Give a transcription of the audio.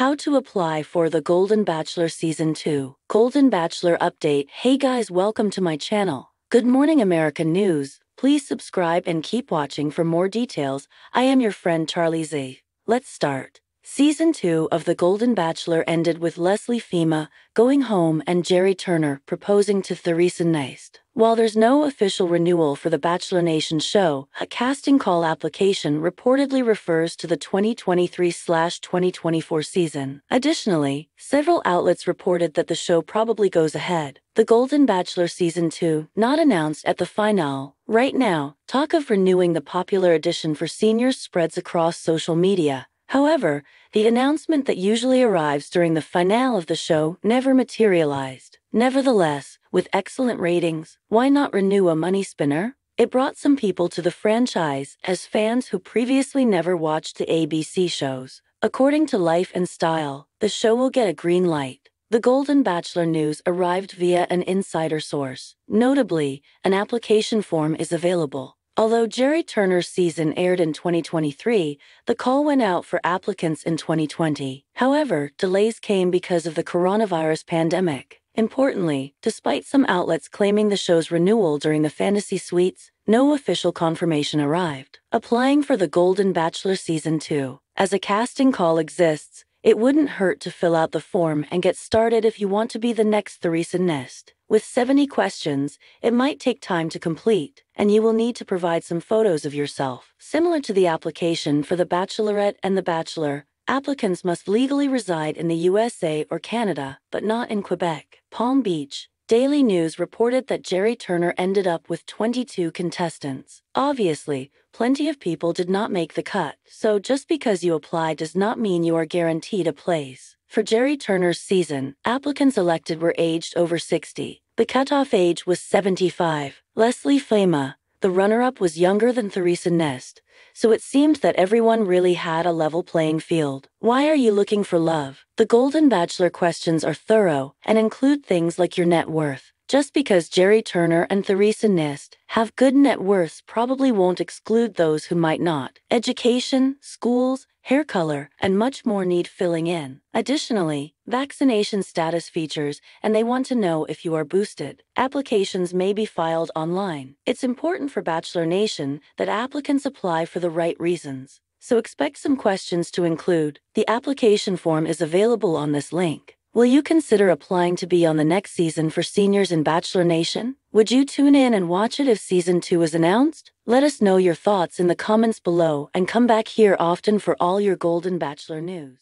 How to apply for the Golden Bachelor Season 2. Golden Bachelor Update. Hey guys, welcome to my channel. Good morning, American News. Please subscribe and keep watching for more details. I am your friend Charlie Z. Let's start. Season 2 of The Golden Bachelor ended with Leslie Fhima going home and Gerry Turner proposing to Theresa Nist. While there's no official renewal for the Bachelor Nation show, a casting call application reportedly refers to the 2023-2024 season. Additionally, several outlets reported that the show probably goes ahead. The Golden Bachelor Season 2, not announced at the finale. Right now, talk of renewing the popular edition for seniors spreads across social media. However, the announcement that usually arrives during the finale of the show never materialized. Nevertheless, with excellent ratings, why not renew a money spinner? It brought some people to the franchise as fans who previously never watched the ABC shows. According to Life and Style, the show will get a green light. The Golden Bachelor news arrived via an insider source. Notably, an application form is available. Although Gerry Turner's season aired in 2023, the call went out for applicants in 2020. However, delays came because of the coronavirus pandemic. Importantly, despite some outlets claiming the show's renewal during the fantasy suites, no official confirmation arrived. Applying for the Golden Bachelor Season 2. As a casting call exists, it wouldn't hurt to fill out the form and get started if you want to be the next Theresa Nist. With 70 questions, it might take time to complete, and you will need to provide some photos of yourself. Similar to the application for The Bachelorette and The Bachelor, applicants must legally reside in the USA or Canada, but not in Quebec. Palm Beach, Daily News reported that Gerry Turner ended up with 22 contestants. Obviously, plenty of people did not make the cut, so just because you apply does not mean you are guaranteed a place. For Gerry Turner's season, applicants elected were aged over 60. The cutoff age was 75. Leslie Fhima, the runner-up was younger than Theresa Nist, so it seemed that everyone really had a level playing field. Why are you looking for love? The Golden Bachelor questions are thorough and include things like your net worth. Just because Gerry Turner and Theresa Nist have good net worths probably won't exclude those who might not. Education, schools, hair color, and much more need filling in. Additionally, vaccination status features, and they want to know if you are boosted. Applications may be filed online. It's important for Bachelor Nation that applicants apply for the right reasons. So expect some questions to include. The application form is available on this link. Will you consider applying to be on the next season for seniors in Bachelor Nation? Would you tune in and watch it if season 2 is announced? Let us know your thoughts in the comments below and come back here often for all your Golden Bachelor news.